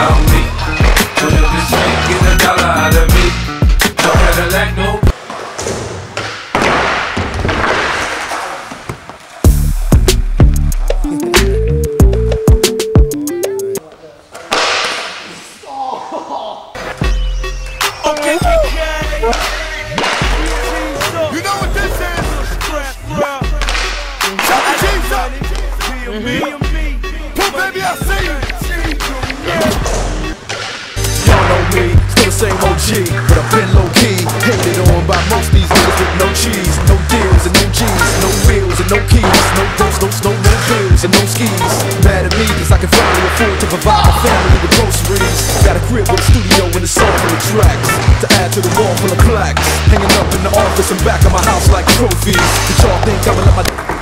about me. Put up his drink, a dollar out of me. No You know what this is? But I've been low key. Hated on by most these niggas with no cheese, no deals and no G's, no wheels and no keys, no ghosts, no snow, no bills and no skis. Mad at me cause I can finally afford to provide my family with groceries. Got a crib with a studio and a song full of tracks to add to the wall full of plaques. Hanging up in the office and back of my house like trophies. Did y'all think I'ma let my